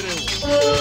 Brasileirão.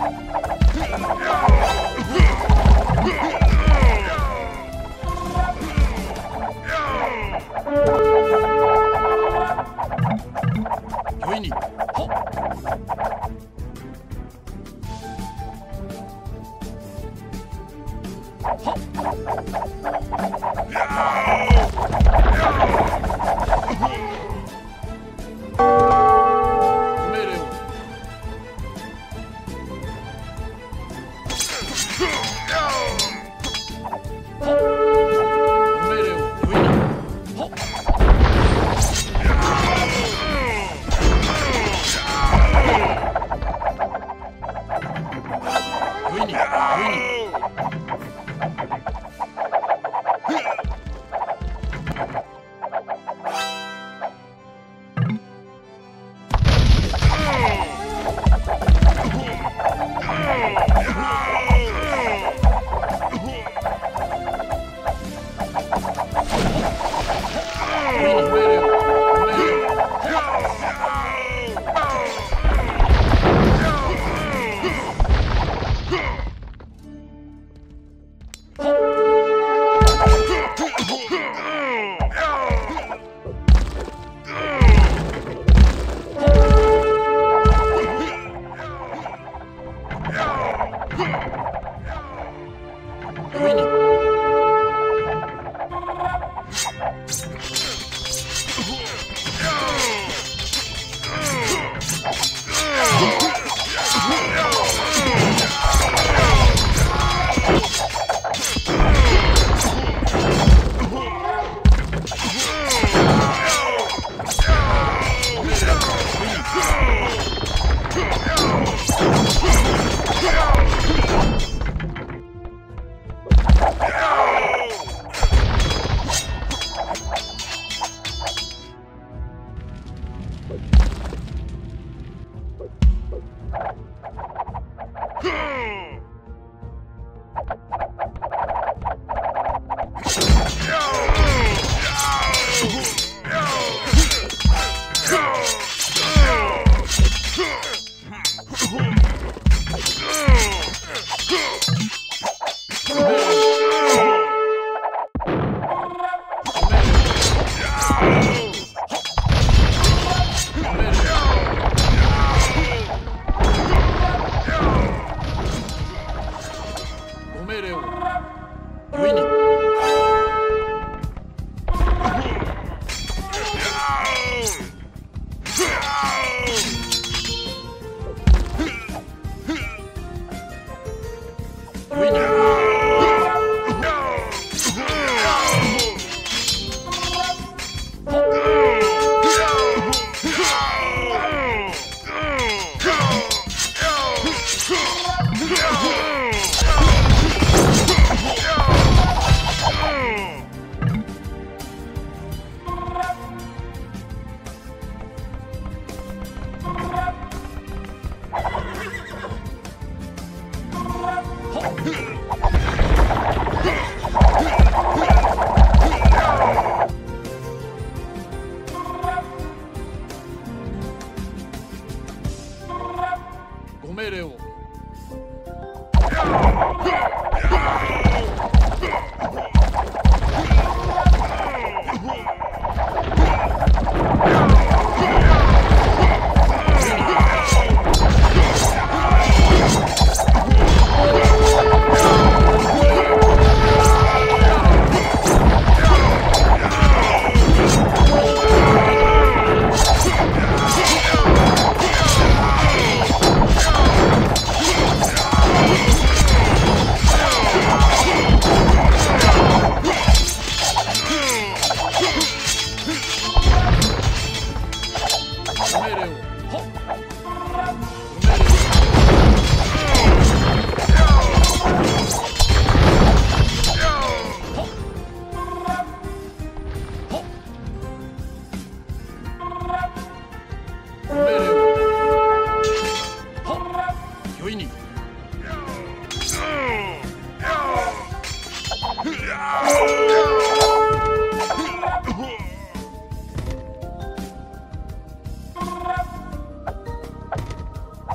Yeah! go.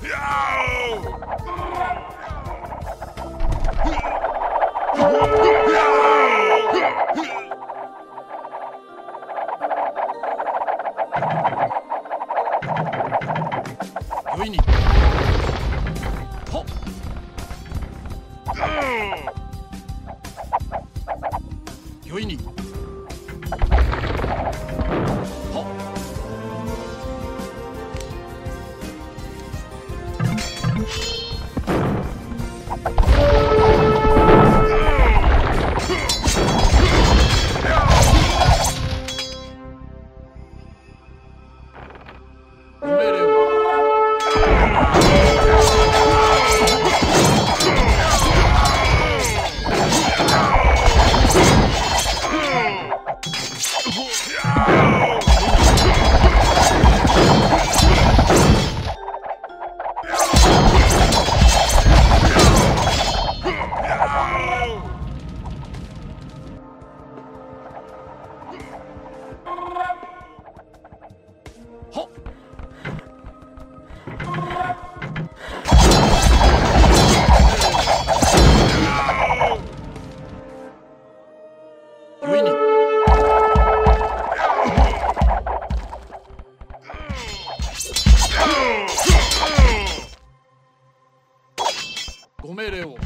Yeah! ご命令を。